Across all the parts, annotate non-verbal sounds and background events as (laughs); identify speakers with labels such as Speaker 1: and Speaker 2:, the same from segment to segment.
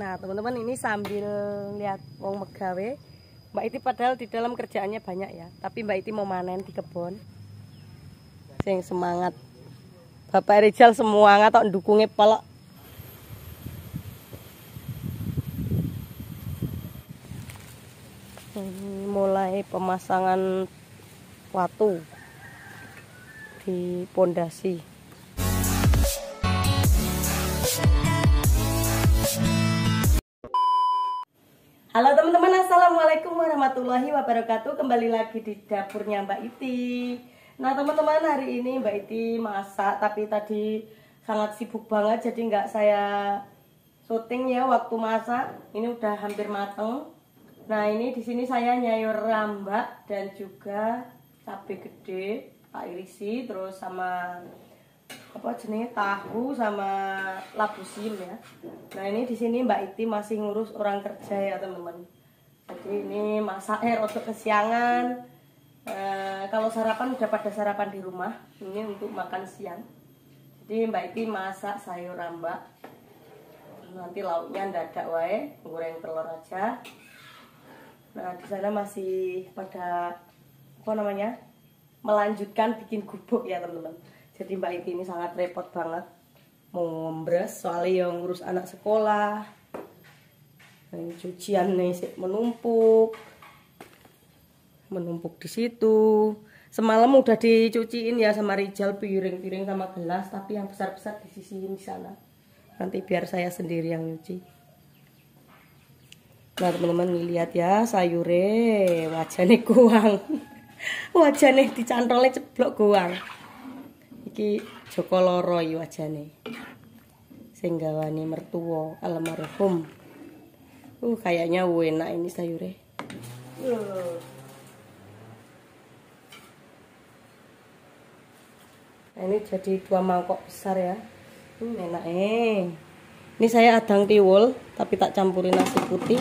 Speaker 1: Nah teman-teman ini sambil lihat wong megawe. Mbak Iti padahal di dalam kerjaannya banyak ya Tapi Mbak Iti mau manen di kebun Sing semangat. Bapak Rizal semua ngatok dukungnya pelok. Mulai pemasangan watu di pondasi Halo teman-teman, Assalamualaikum warahmatullahi wabarakatuh. Kembali lagi di dapurnya Mbak Iti. Nah teman-teman, hari ini Mbak Iti masak Tapi tadi sangat sibuk banget Jadi nggak saya syuting ya waktu masak. Ini udah hampir mateng. Nah ini di sini saya nyayur rambak Dan juga cabai gede Tak irisi Terus sama apa jenis tahu sama labu sim ya. Nah ini di sini Mbak Iti masih ngurus orang kerja ya teman-teman. Jadi ini masak eh untuk kesiangan. E, kalau sarapan udah pada sarapan di rumah. Ini untuk makan siang. Jadi Mbak Iti masak sayur rambak. Nanti lauknya dadak wae, goreng telur aja. Nah di sana masih pada apa namanya melanjutkan bikin gubuk ya teman-teman jadi Mbak Iti ini sangat repot banget. Mau ngombres soalnya yang ngurus anak sekolah. Ini cucian nih menumpuk. Menumpuk di situ. Semalam udah dicuciin ya sama Rijal piring-piring sama gelas tapi yang besar-besar disisihin di sana. Nanti biar saya sendiri yang nyuci. Nah teman-teman lihat ya sayure wajahnya (laughs) kuang wajahnya dicantolnya ceblok kuang iki Joko Loro iki wajane. Sing gawani mertua almarhum. Uh, kayaknya enak ini sayure. Nah, ini jadi dua mangkok besar ya. Hmm, enak eh. Ini saya adang tiwul, tapi tak campurin nasi putih.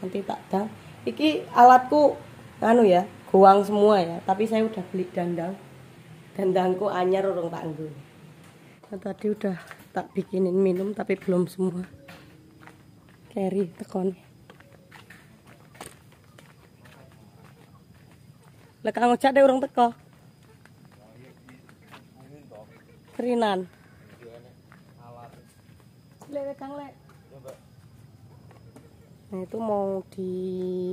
Speaker 1: Nanti tak dang. Iki alatku anu ya, goang semua ya, tapi saya udah beli dandang dandangku anyar urung tak nggo. Nah, tadi udah tak bikinin minum tapi belum semua. Keri tekon. Lek kang ojak deh urung teko. Kerinan. Lek kang lek. Nah itu mau di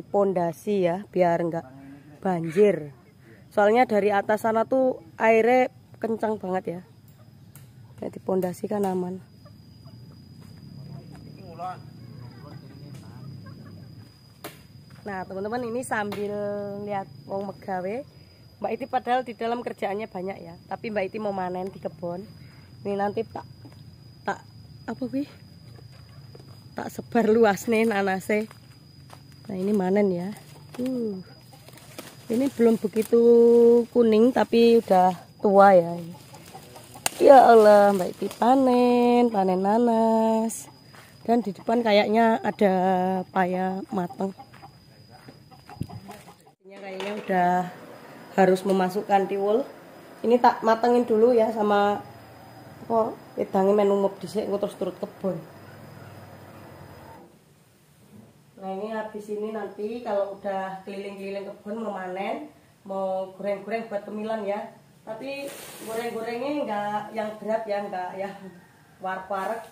Speaker 1: pondasi ya biar enggak banjir soalnya dari atas sana tuh airnya kencang banget ya. Jadi pondasi kan aman. Nah teman-teman ini sambil lihat wong megawe. Mbak Iti padahal di dalam kerjaannya banyak ya. Tapi Mbak Iti mau manen di kebun. Ini nanti tak tak apa wih tak sebar luas nih nanase. Nah ini manen ya. Uh ini belum begitu kuning tapi udah tua ya ya Allah mbak Iti panen panen nanas. Dan di depan kayaknya ada paya mateng. Ini kayaknya udah harus memasukkan tiwul. Ini tak matengin dulu ya sama apa wedangnya menumup disik terus turut kebun Nah ini habis ini nanti kalau udah keliling-keliling kebun memanen mau goreng-goreng buat kemilan ya. Tapi goreng-gorengnya nggak yang berat ya, nggak ya war-war.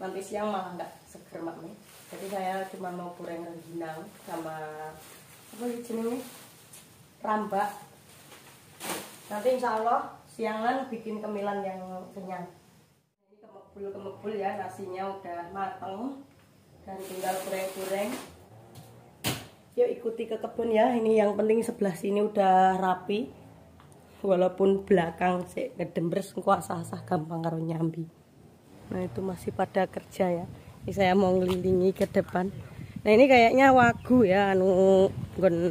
Speaker 1: Nanti siang malah nggak seger nih. Jadi saya cuma mau goreng rengginang sama apa sih ini rambak. Nanti insya Allah siangan bikin kemilan yang kenyang. Ini kemebul-kemebul ya nasinya udah mateng dan tinggal goreng-goreng yuk ikuti ke kebun ya. Ini yang penting sebelah sini udah rapi. Walaupun belakang sih ngedembres kuasa asah gampang karo nyambi. Nah itu masih pada kerja ya. Ini saya mau ngelilingi ke depan. Nah ini kayaknya wagu ya anu gon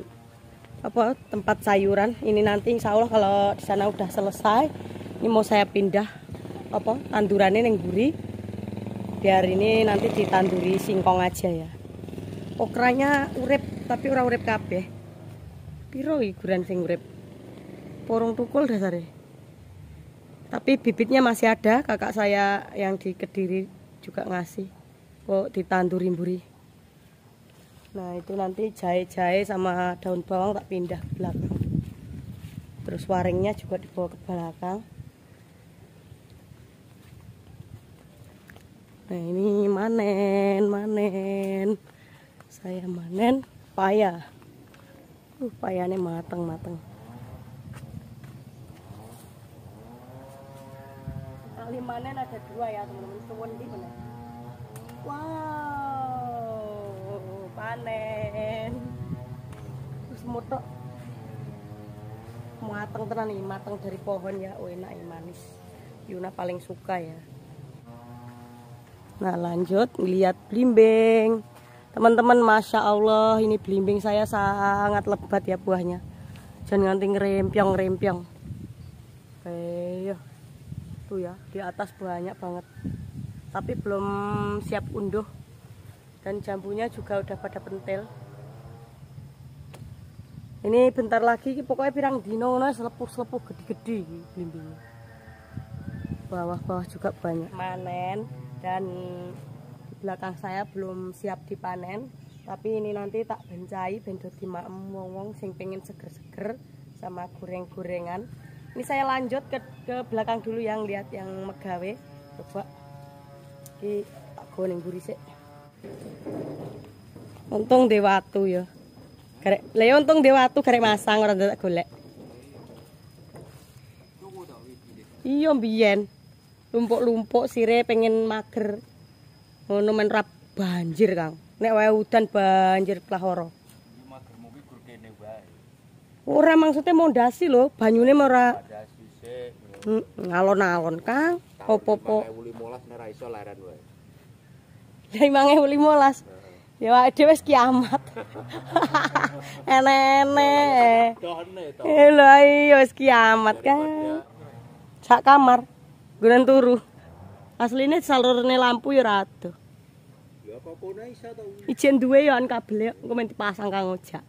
Speaker 1: apa tempat sayuran. Ini nanti insya Allah kalau di sana udah selesai ini mau saya pindah apa tandurannya yang gurih. Biar ini nanti ditanduri singkong aja ya. Okranya urep tapi ora urep kabeh. Piro hiburan sing urep porong tukul dasare. Tapi bibitnya masih ada kakak saya yang di kediri juga ngasih. Kok ditanduri mburi nah itu nanti jahe-jahe sama daun bawang tak pindah ke belakang. Terus waringnya juga dibawa ke belakang. Nah ini manen manen. Saya manen paya uh payanya mateng mateng kali manen ada dua ya teman-teman. Suwon di mana wow panen. Terus mutok mateng tenan nih mateng dari pohon ya. Oh enak ya manis. Yuna paling suka ya. Nah lanjut lihat blimbing teman-teman masya Allah ini blimbing saya sangat lebat ya buahnya. Jangan nganti ngerempiong ngerempiong. Oke tuh ya di atas banyak banget. Tapi belum siap unduh. Dan jambunya juga udah pada pentil. Ini bentar lagi pokoknya pirang dino selepuh-selepuh gede-gede blimbingnya bawah-bawah juga banyak. Manen dan belakang saya belum siap dipanen tapi ini nanti tak bencai bendo di maem wong-wong sing pengen seger-seger sama goreng-gorengan ini saya lanjut ke, ke belakang dulu yang lihat yang megawe coba ini tak goreng buri sih untung dewatu ya Karek, lha untung dhewe watu karek masang ora tak golek. Iya mbiyen. Lumpuk-lumpuk sire pengen mager. Ngono men rap banjir, Kang. Nek wae udan banjir plahoro. Ora maksudnya mondasi lho, banyune ora ngalon-alon, Kang. Opo-opo.
Speaker 2: 2015 nek ra iso leren wae. (laughs)
Speaker 1: Ya 2015. Ya dhewe wis kiamat. (laughs) Enek-enek. Eh lho iya wis kiamat kan. Sak kamar. Gunan turu. Asline salurne lampu ya rada.
Speaker 2: Ya apa pun iso to.
Speaker 1: Ijen duwe ya an kabel engko men dipasang kang ojak.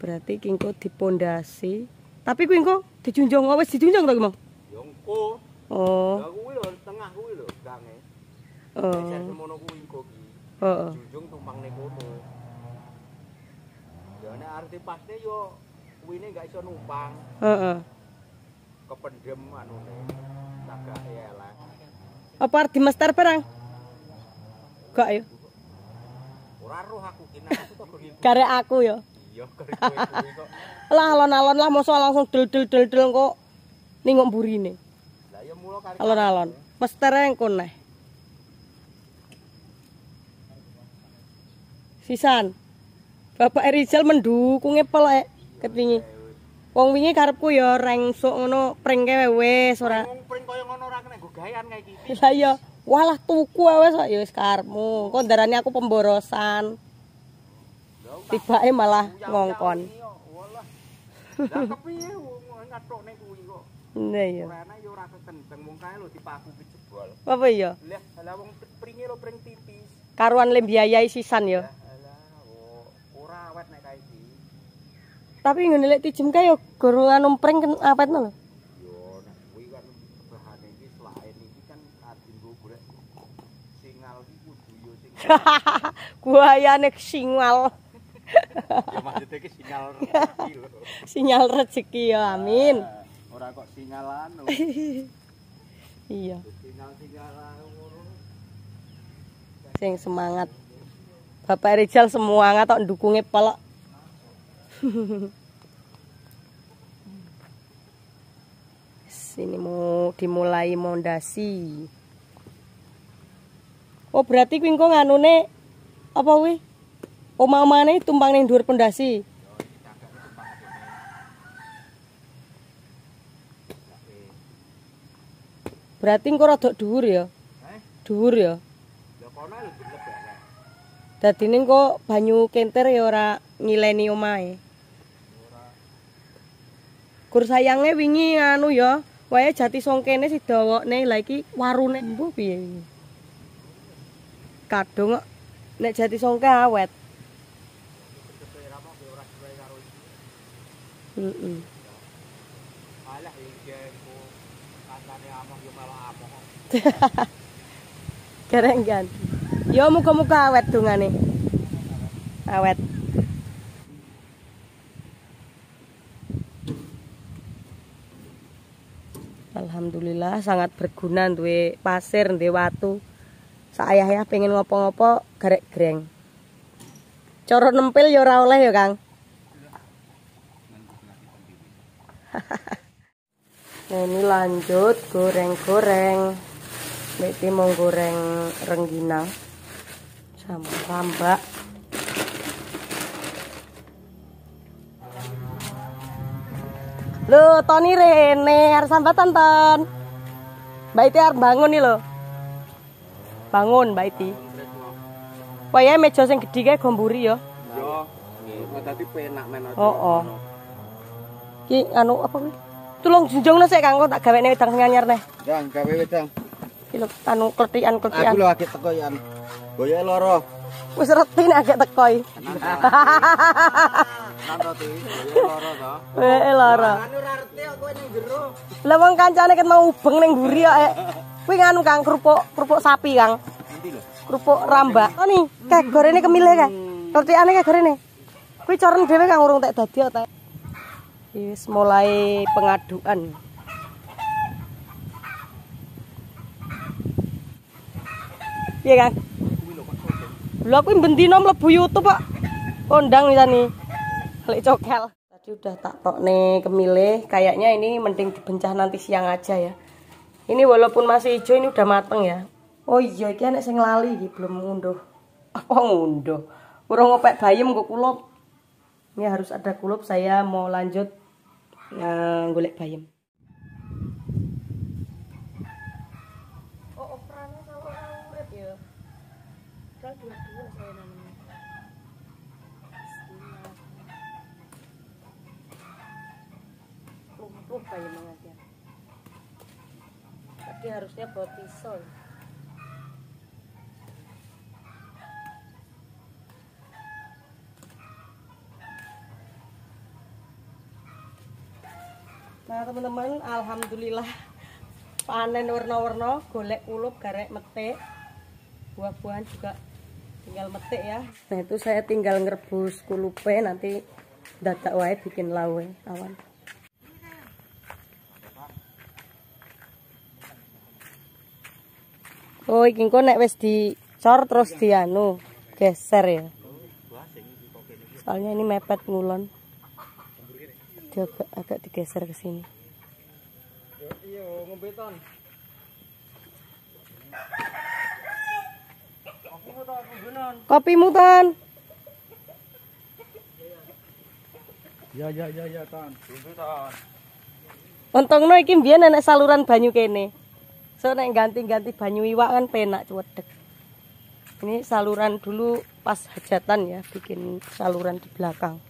Speaker 1: Berarti kingko dipondasi. Tapi kuwi engko dijunjung wis dijunjung to ki, Mang?
Speaker 2: Ya engko.
Speaker 1: Oh.
Speaker 2: Ya kuwi lho tengah kuwi lho gange.
Speaker 1: Oh.
Speaker 2: Nek semono kuwi engko ki.
Speaker 1: Heeh.
Speaker 2: Junjung tumpang ning kono. Ya nek arti pasne yo kuwine gak iso numpang.
Speaker 1: Heeh.
Speaker 2: Kependem anune. Cagake elek.
Speaker 1: Apa arep dimester barang? Gak ya.
Speaker 2: Ora roh aku bengi.
Speaker 1: Karek aku ya.
Speaker 2: Iya kare kuwi kuwi kok. (laughs)
Speaker 1: Lah alon-alon lah mosok langsung del del del del kok ningok burine.
Speaker 2: Lah ya mulo kare.
Speaker 1: Alon-alon. Mestere engko neh. Sisan. Bapak Rizal mendukunge pelek ketingi. Wong wingi karepku ya rengsuk ngono pringke wis ora.
Speaker 2: Wong pring kaya ngono ora kena nggo gawean kayak iki.
Speaker 1: Lah ya walah tuku wis kok ya wis karepmu. Kok darani aku pemborosan. Tibake malah ngongkon.
Speaker 2: Walah. Lah kepiye wong ngathokne kuwi kok.
Speaker 1: Nah ya.
Speaker 2: Ora enak ya ora ketenteng wong kae lho dipaku ki jebol.
Speaker 1: Apa ya?
Speaker 2: Lah lah wong pringe lho pring tipis.
Speaker 1: Karuan le biayai sisan ya. Tapi ngene lek tijem kae ya guru anu pring ken apetno lho.
Speaker 2: Yo kuwi kan kan singal iki kudu yo sing
Speaker 1: Buayane singal.
Speaker 2: ya maksudnya ki singal (laughs) iki lho.
Speaker 1: Sinyal rezeki ya amin.
Speaker 2: Ora kok singalan. lho. (laughs)
Speaker 1: Iya,
Speaker 2: Singal-singalan ngono.
Speaker 1: sing semangat. Bapak Rizal semangat tok dukunge pelok. Sini mau dimulai mondasi. Oh berarti kuwi engko nganune apa kuwi? Omah-omahane tumpang ning dhuwur pondasi. Berarti engko rada dhuwur ya. Dhuwur ya.
Speaker 2: lebek.
Speaker 1: Dadine kok banyu kenter ya ora ngileni omahe. Kur sayange wingi anu ya, wae jati songkene si dawokne lah iki warune mbuh piye. Kadung nek jati songke awet.
Speaker 2: Senengane (laughs) among yo
Speaker 1: muga-muga awet dungane. Awet. Alhamdulillah sangat berguna duwe pasir, duwe watu. Saya ya pengen ngopo-ngopo garek greng. Cara nempel ya ora oleh ya, Kang. (laughs) nah, ini lanjut goreng-goreng. Nek mau goreng rengginang sama rambak. Lo Tony Rene harus sambatan ton. Mbak Iti harus bangun nih lo. Bangun Mbak Iti. Pokoknya meja sing gede kayak gomburi ya.
Speaker 2: Yo, nggih, dadi penak men aja.
Speaker 1: Oh, oh. Ki anu apa kuwi? Tulung junjungno sik Kang, kok tak gawekne wedang sing anyar neh.
Speaker 2: Dang, gawe wedang.
Speaker 1: Ki anu kletikan
Speaker 2: Aku
Speaker 1: kletikan.
Speaker 2: lho agek teko yan. Boyoke loro.
Speaker 1: Wis reti nek agak teko iki.
Speaker 2: Nanto ti, boyoke loro to.
Speaker 1: Eh lara.
Speaker 2: Anu ora reti kok kowe ning jero.
Speaker 1: Lah wong kancane ket mau ubeng ning mburi kok. Kuwi nganu Kang kerupuk kerupuk sapi Kang. Kerupuk rambak. Oh nih, kayak gorene kemile kae. Kletikane kayak gorene. Kuwi coreng dhewe Kang urung tak dadi kok tak. Wis mulai pengaduan. Iya Kang. Lho aku bendino mlebu YouTube kok. Kondang nih. Lek cokel. Tadi udah tak nih kemile, kayaknya ini mending dibencah nanti siang aja ya. Ini walaupun masih hijau ini udah mateng ya. Oh iya, iki anak sing lali iki belum ngunduh. Apa (laughs) ngunduh? Kurang ngopek bayem kok kulup. Ini harus ada kulup, saya mau lanjut ya, golek bayem. Oh, operannya kalau orang urip ya. Kan dua-dua saya namanya. Bismillah. Lumpuh bayem mengajar. Tadi harusnya bawa pisau. Nah teman-teman, alhamdulillah panen warna-warna, golek kulup, garek metik, buah-buahan juga tinggal metik ya. Nah itu saya tinggal ngerebus kulupe, nanti dadak wae bikin lawe awan. Oh, iki engko nek wis dicor terus dianu geser ya. Soalnya ini mepet ngulon. Dia agak, agak digeser ke sini.
Speaker 2: Iya, ngombe ton.
Speaker 1: Kopimu ton.
Speaker 2: Ya ya ya ya ton. Ngombe ton.
Speaker 1: Untungno iki mbiyen enek saluran banyu kene. So nek ganti-ganti banyu iwak kan penak cuwedeg. Ini saluran dulu pas hajatan ya, bikin saluran di belakang.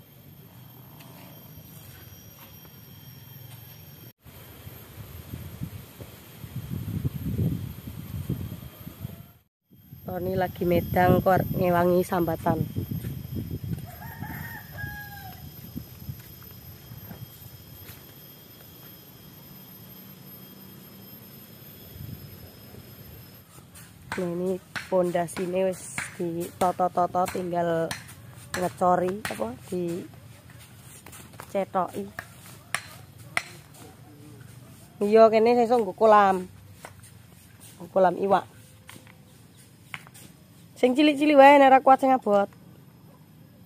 Speaker 1: Tony lagi medang kok ngewangi sambatan. Nah ini pondasi ini wis di toto-toto tinggal ngecori apa di cetoki. Iya kene sesuk nggo kolam. Kolam iwak. Sing cilik-cilik wae nek ora kuat sing abot.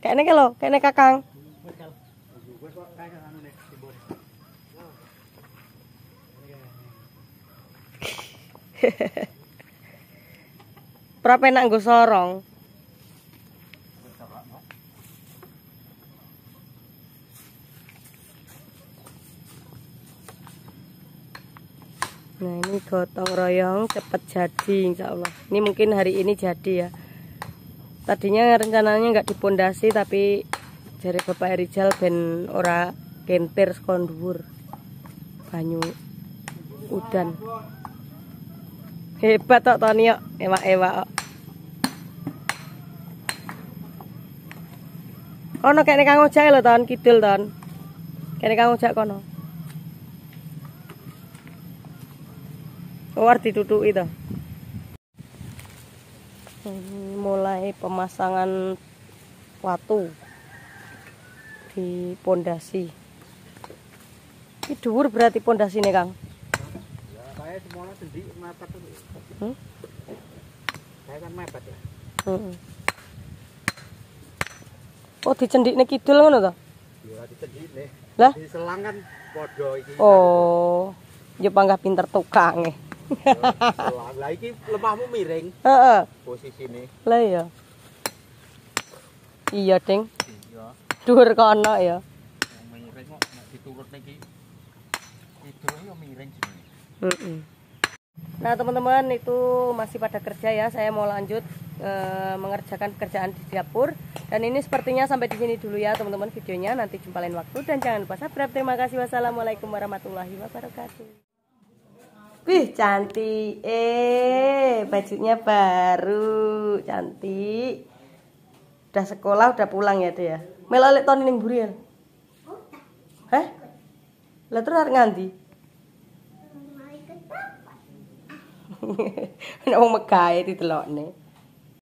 Speaker 1: Kene ke lho, kene Kakang. (laughs) Berapa enak nggo sorong? Nah ini gotong royong cepet jadi insya Allah. Ini mungkin hari ini jadi ya. Tadinya rencananya nggak dipondasi tapi dari Bapak Rizal ben ora kentir sekondur banyu udan. Hebat tok Tony kok, ewak-ewak Kono kene kang ojek lho Ton, kidul Ton. Kene kang ojek kono. War ditutuki to. Ini mulai pemasangan watu di pondasi. Ini dhuwur berarti pondasine, Kang.
Speaker 2: Ya, saya semuanya sendiri mepet itu.
Speaker 1: Hmm?
Speaker 2: Saya kan mepet ya.
Speaker 1: Heeh. Oh, dicendikne kidul ngono to?
Speaker 2: Ya dicendhik nih.
Speaker 1: Lah?
Speaker 2: Di selang kan podo iki.
Speaker 1: Oh. Ya panggah pinter tukang e.
Speaker 2: Lah iki lemahmu miring
Speaker 1: Heeh.
Speaker 2: posisine.
Speaker 1: Lah ya. Iya, Ding.
Speaker 2: Iya.
Speaker 1: Dhuwur kono ya.
Speaker 2: Miring kok nek diturut niki. Kidul yo miring jenenge.
Speaker 1: Mm-mm. Nah teman-teman itu masih pada kerja ya. Saya mau lanjut eh, mengerjakan pekerjaan di dapur. Dan ini sepertinya sampai di sini dulu ya teman-teman videonya. Nanti jumpa lain waktu dan jangan lupa subscribe. Terima kasih. Wassalamualaikum warahmatullahi wabarakatuh. Wih cantik. Eh bajunya baru cantik. Udah sekolah udah pulang ya dia. Melolek tahun ini buri ya. Hah? Lah terus มันเอามาขายที่ตลอดนี่